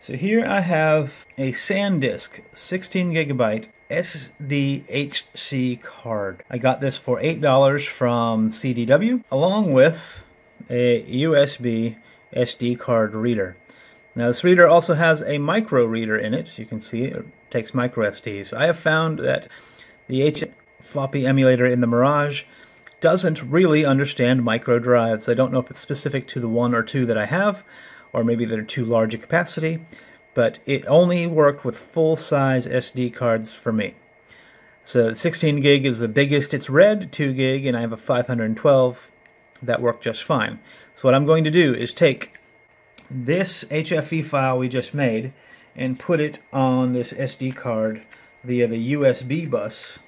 So here I have a SanDisk 16 gigabyte SDHC card. I got this for $8 from CDW along with a USB SD card reader. Now this reader also has a micro reader in it. You can see it takes micro SDs. I have found that the H floppy emulator in the Mirage doesn't really understand micro drives. I don't know if it's specific to the one or two that I have, or maybe they're too large a capacity, but it only worked with full-size SD cards for me. So 16 gig is the biggest it's read, 2 gig, and I have a 512 that worked just fine. So what I'm going to do is take this HFE file we just made and put it on this SD card via the USB bus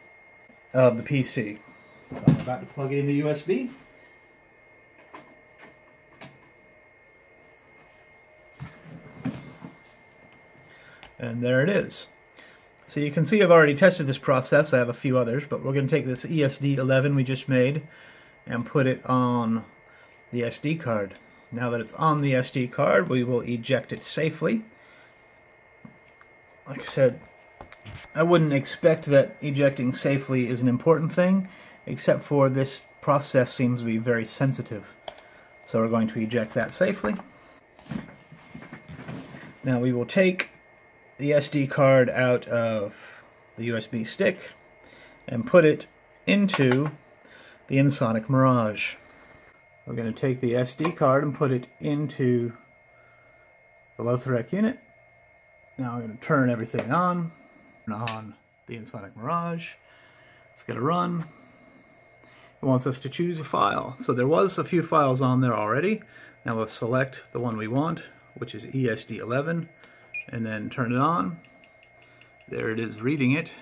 of the PC. So I'm about to plug it in the USB. And there it is. So you can see I've already tested this process. I have a few others, but we're going to take this ESD11 we just made and put it on the SD card. Now that it's on the SD card, we will eject it safely. Like I said, I wouldn't expect that ejecting safely is an important thing, except for this process seems to be very sensitive. So we're going to eject that safely. Now we will take the SD card out of the USB stick and put it into the Ensoniq Mirage. We're going to take the SD card and put it into the Lotharek unit. Now I'm going to turn everything on. Turn on the Ensoniq Mirage. It's going to run. It wants us to choose a file. So there was a few files on there already. Now we'll select the one we want, which is ESD11 and then turn it on. There it is reading it.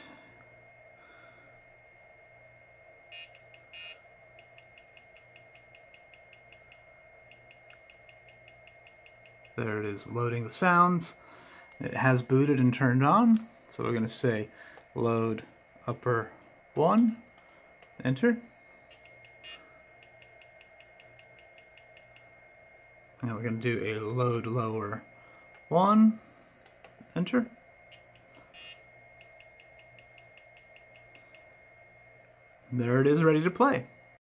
There it is loading the sounds. It has booted and turned on. So we're going to say load upper 1, enter. Now we're going to do a load lower 1, enter. There it is ready to play.